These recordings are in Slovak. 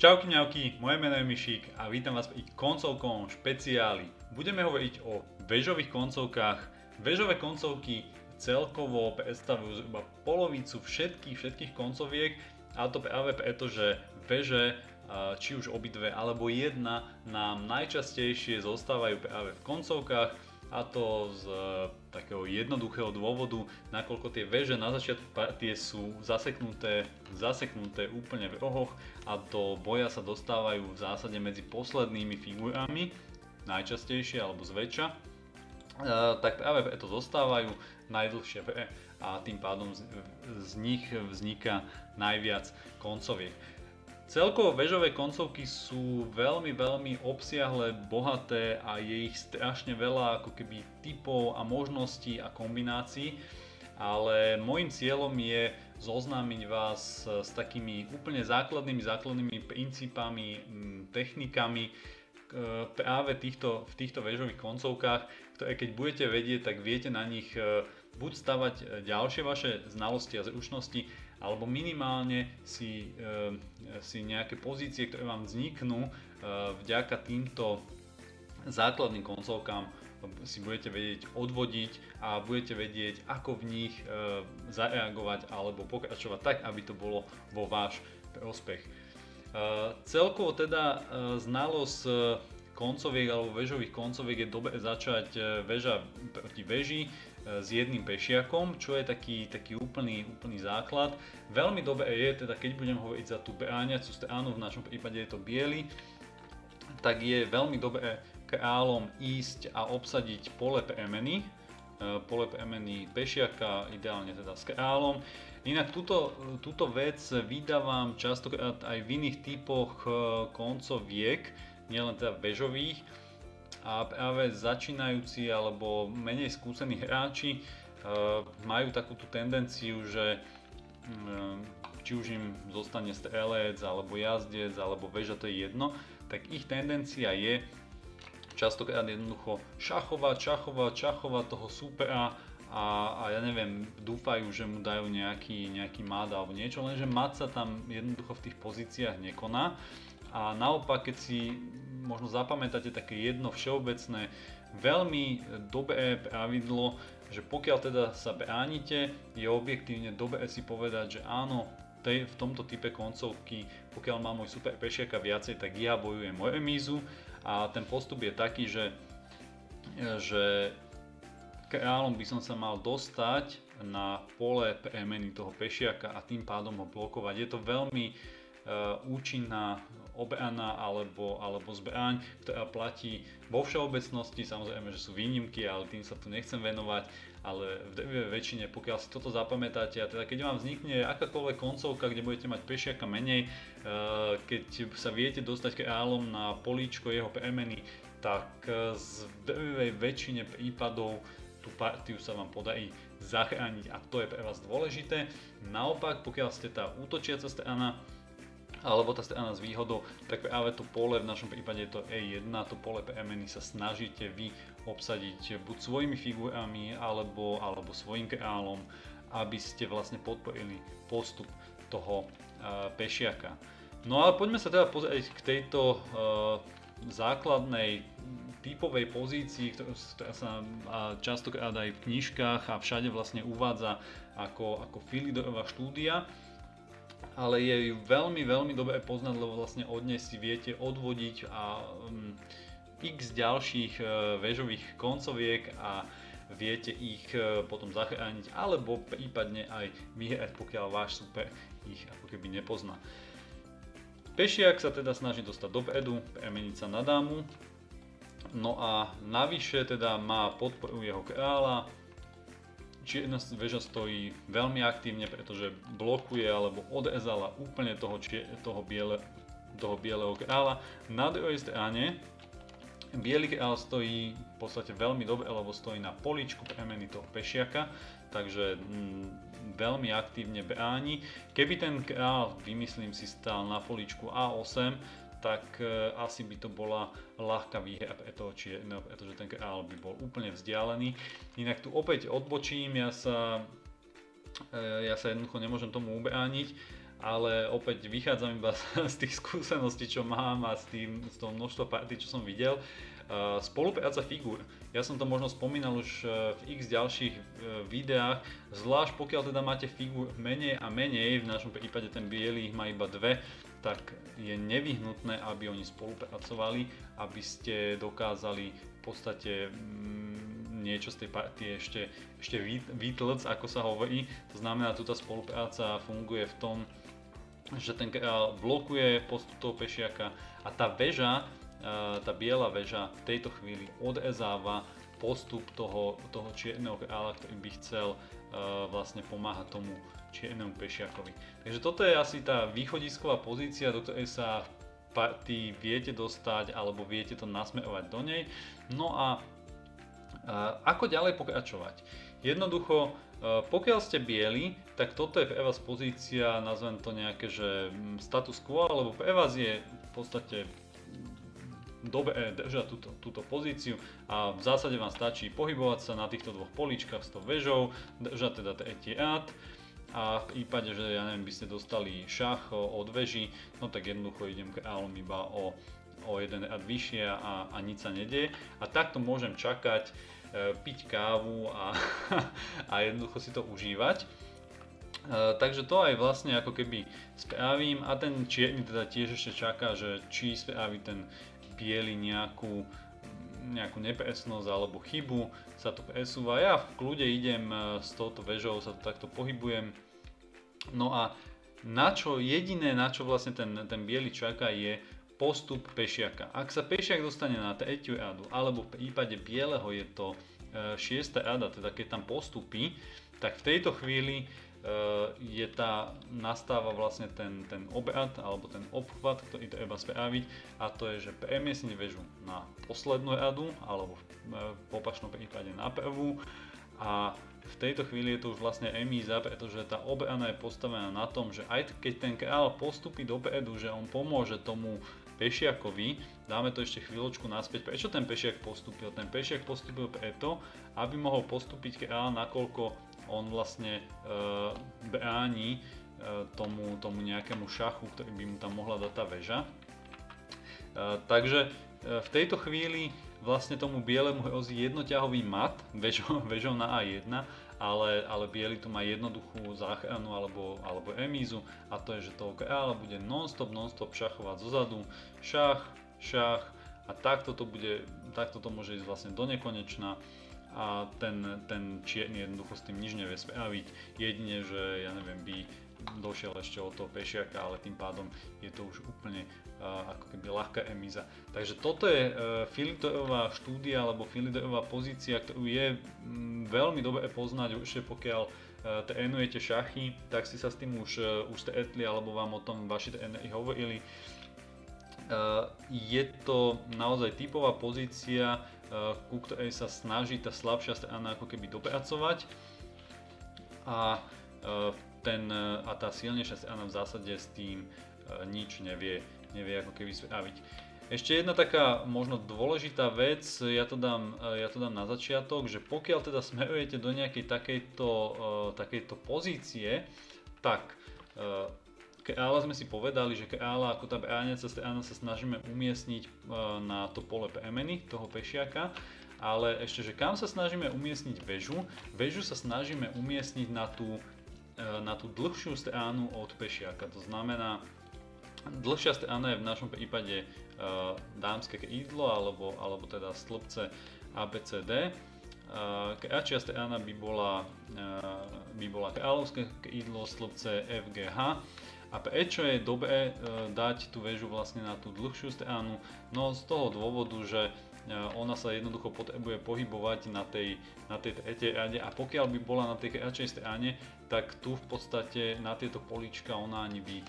Čauky mňauky, moje meno je Mišík a vítam vás pri koncovkovom špeciáli. Budeme hovoriť o vežových koncovkách. Vežové koncovky celkovo predstavujú zhruba polovicu všetkých, všetkých koncoviek a to práve preto, že veže či už obidve alebo jedna nám najčastejšie zostávajú práve v koncovkách a to z e, takého jednoduchého dôvodu, nakoľko tie veže na začiatku partie sú zaseknuté, zaseknuté úplne v rohoch a do boja sa dostávajú v zásade medzi poslednými figurami, najčastejšie alebo zväčša, e, tak práve preto zostávajú najdlhšie pre a tým pádom z, z nich vzniká najviac koncoviek. Celkovo vežové koncovky sú veľmi, veľmi obsiahle, bohaté a je ich strašne veľa ako keby typov a možností a kombinácií, ale môjim cieľom je zoznámiť vás s takými úplne základnými, základnými princípami, technikami práve týchto, v týchto vežových koncovkách, ktoré keď budete vedieť, tak viete na nich e, buď stavať ďalšie vaše znalosti a zručnosti, alebo minimálne si, eh, si nejaké pozície, ktoré vám vzniknú eh, vďaka týmto základným koncovkám si budete vedieť odvodiť a budete vedieť, ako v nich eh, zareagovať alebo pokračovať tak, aby to bolo vo váš prospech. Celkovo teda znalosť koncoviek alebo väžových koncoviek je dobre začať väža proti väži, s jedným pešiakom, čo je taký, taký úplný, úplný základ. Veľmi dobré je, teda keď budem hovoriť za tú bráňacu stranu, v našom prípade je to biely, tak je veľmi dobré kráľom ísť a obsadiť pole premeny, e, pole premeny pešiaka, ideálne teda s kráľom. Inak túto, túto vec vydávam častokrát aj v iných typoch e, koncoviek, nielen teda bežových, a práve začínajúci alebo menej skúsení hráči uh, majú takúto tendenciu, že uh, či už im zostane strelec alebo jazdec alebo väža, to je jedno, tak ich tendencia je častokrát jednoducho šachovať, šachovať, šachovať toho supera a, a ja neviem, dúfajú, že mu dajú nejaký, nejaký mad alebo niečo, lenže mat sa tam jednoducho v tých pozíciách nekoná a naopak, keď si možno zapamätáte také jedno všeobecné, veľmi dobré pravidlo, že pokiaľ teda sa bránite, je objektívne dobré si povedať, že áno, tej, v tomto type koncovky, pokiaľ má môj super pešiaka viacej, tak ja bojujem moje remízu a ten postup je taký, že, že kráľom by som sa mal dostať na pole premeny toho pešiaka a tým pádom ho blokovať. Je to veľmi účinná obrana alebo, alebo zbraň, ktorá platí vo všeobecnosti, samozrejme, že sú výnimky, ale tým sa tu nechcem venovať, ale v drvivej väčšine, pokiaľ si toto zapamätáte a teda keď vám vznikne akákoľvek koncovka, kde budete mať pešiaka menej, eh, keď sa viete dostať kráľom na políčko jeho premeny, tak z drvivej väčšine prípadov tú partiu sa vám podarí zachrániť. A to je pre vás dôležité. Naopak, pokiaľ ste tá útočiaca strana, alebo tá strana s výhodou, tak práve to pole, v našom prípade je to E1, to pole premeny sa snažíte vy obsadiť buď svojimi figurami alebo, alebo svojim kráľom, aby ste vlastne podporili postup toho uh, pešiaka. No ale poďme sa teda pozrieť k tejto uh, základnej typovej pozícii, ktorá sa častokrát aj v knižkách a všade vlastne uvádza ako, ako Filidorová štúdia ale je veľmi, veľmi dobre poznať, lebo vlastne od nej si viete odvodiť a um, x ďalších uh, väžových koncoviek a viete ich uh, potom zachrániť alebo prípadne aj vyhrať, pokiaľ váš super ich ako keby nepozná. Pešiak sa teda snaží dostať dopredu, premeniť sa na dámu, no a navyše teda má podporu jeho kráľa, čierna väža stojí veľmi aktívne, pretože blokuje alebo odrezala úplne toho, čie, toho, biele, toho bieleho kráľa. Na druhej strane biely kráľ stojí v podstate veľmi dobre, lebo stojí na poličku premeny toho pešiaka, takže mm, veľmi aktívne bráni. Keby ten kráľ, vymyslím si, stál na poličku A8, tak e, asi by to bola ľahká výhra pre toho čierneho, pretože ten král by bol úplne vzdialený. Inak tu opäť odbočím, ja sa, e, ja sa jednoducho nemôžem tomu ubrániť ale opäť vychádzam iba z tých skúseností, čo mám a z, tým, z toho množstva party, čo som videl. Spolupráca figúr. Ja som to možno spomínal už v x ďalších videách, zvlášť pokiaľ teda máte figúr menej a menej, v našom prípade ten biely ich má iba dve, tak je nevyhnutné, aby oni spolupracovali, aby ste dokázali v podstate mm, niečo z tej partie ešte, ešte vytlc, ako sa hovorí. To znamená, túto spolupráca funguje v tom, že ten král blokuje postup toho pešiaka a tá väža, tá biela väža v tejto chvíli odezáva postup toho, toho čierneho kráľa, ktorý by chcel vlastne pomáhať tomu čiernemu pešiakovi. Takže toto je asi tá východisková pozícia, do ktorej sa v viete dostať alebo viete to nasmerovať do nej. No a ako ďalej pokračovať? Jednoducho Eh, pokiaľ ste bieli, tak toto je pre vás pozícia, nazvem to nejaké, že mm, status quo, alebo pre vás je v podstate dobre držať túto, túto pozíciu a v zásade vám stačí pohybovať sa na týchto dvoch poličkách s tou väžou, držať teda rad a v prípade, že ja neviem, by ste dostali šach od veží, no tak jednoducho idem kráľom iba o, o jeden rad vyššie a, a nič sa nedie a takto môžem čakať E, piť kávu a, a jednoducho si to užívať. E, takže to aj vlastne ako keby spravím a ten čierny teda tiež ešte čaká, že či spraví ten biely nejakú, nejakú nepresnosť alebo chybu, sa to presúva. Ja v kľude idem e, s touto vežou, sa to takto pohybujem. No a na čo, jediné na čo vlastne ten, ten biely čaká je postup pešiaka. Ak sa pešiak dostane na tretiu radu, alebo v prípade bieleho je to 6. E, rada, teda keď tam postupí, tak v tejto chvíli je tá, nastáva vlastne ten, ten obrad alebo ten obchvat, ktorý treba spraviť a to je, že premiesniť väžu na poslednú radu alebo v, v opačnom prípade na prvú a v tejto chvíli je to už vlastne emíza, pretože tá obrana je postavená na tom, že aj keď ten kráľ postupí dopredu, že on pomôže tomu pešiakovi, dáme to ešte chvíľočku naspäť, prečo ten pešiak postupil? Ten pešiak postupil preto, aby mohol postúpiť kráľ, nakoľko on vlastne e, bráni e, tomu, tomu nejakému šachu, ktorý by mu tam mohla dať tá väža. E, takže v tejto chvíli vlastne tomu bielemu hrozí jednoťahový mat väžou, väžou na A1 ale, ale biely tu má jednoduchú záchranu alebo, alebo emízu a to je, že toho kráľa bude non-stop, non-stop šachovať zozadu, šach, šach a takto to bude, takto to môže ísť vlastne do nekonečna a ten, ten čierny jednoducho s tým nič nevie spraviť, jedine, že ja neviem, by došiel ešte od toho pešiaka, ale tým pádom je to už úplne uh, ako keby ľahká emíza. Takže toto je uh, filtrová štúdia alebo filtrová pozícia, ktorú je um, veľmi dobre poznať, určite pokiaľ uh, trénujete šachy, tak si sa s tým už, uh, už stretli alebo vám o tom vaši tréneri hovorili. Uh, je to naozaj typová pozícia, ku ktorej sa snaží tá slabšia strana ako keby dopracovať a uh, ten, e, a tá silnejšia strana v zásade s tým e, nič nevie, nevie ako keby spraviť. Ešte jedna taká možno dôležitá vec, ja to dám, e, ja to dám na začiatok, že pokiaľ teda smerujete do nejakej takejto, takejto pozície, tak kráľa sme si povedali, že kráľa ako tá bráňaca strana sa snažíme umiestniť na to pole premeny toho pešiaka, ale ešte, že kam sa snažíme umiestniť väžu, väžu sa snažíme umiestniť na tú E, na tú dlhšiu stranu od pešiaka. To znamená, dlhšia strana je v našom prípade uh, dámske krídlo alebo, alebo teda stĺpce ABCD. Kratšia strana by bola, uh, by bola kráľovské krídlo stĺpce FGH. A prečo je dobré dať tú väžu vlastne na tú dlhšiu stranu? No z toho dôvodu, že ona sa jednoducho potrebuje pohybovať na tej, na tej tretej rade a pokiaľ by bola na tej kratšej strane, tak tu v podstate na tieto polička ona ani by e,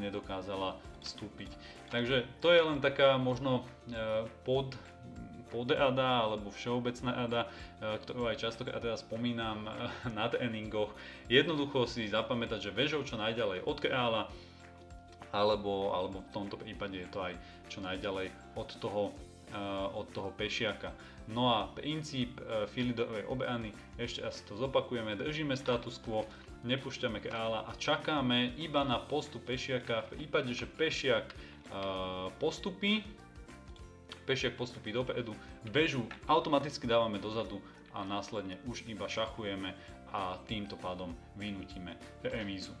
nedokázala vstúpiť. Takže to je len taká možno e, pod, podrada alebo všeobecná rada, e, ktorú aj častokrát teda spomínam na tréningoch. Jednoducho si zapamätať, že vežou čo najďalej od kráľa, alebo, alebo v tomto prípade je to aj čo najďalej od toho, od toho pešiaka. No a princíp Filidovej obrany, ešte asi to zopakujeme, držíme status quo, nepúšťame kráľa a čakáme iba na postup pešiaka. V prípade, že pešiak postupí, pešiak postupí dopredu, bežu automaticky dávame dozadu a následne už iba šachujeme a týmto pádom vynútime remízu.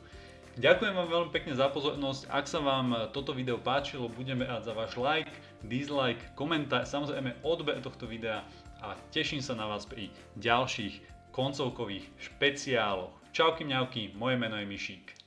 Ďakujem vám veľmi pekne za pozornosť. Ak sa vám toto video páčilo, budeme rád za váš like, dislike, komentár, samozrejme odber tohto videa a teším sa na vás pri ďalších koncovkových špeciáloch. Čauky mňauky, moje meno je Mišík.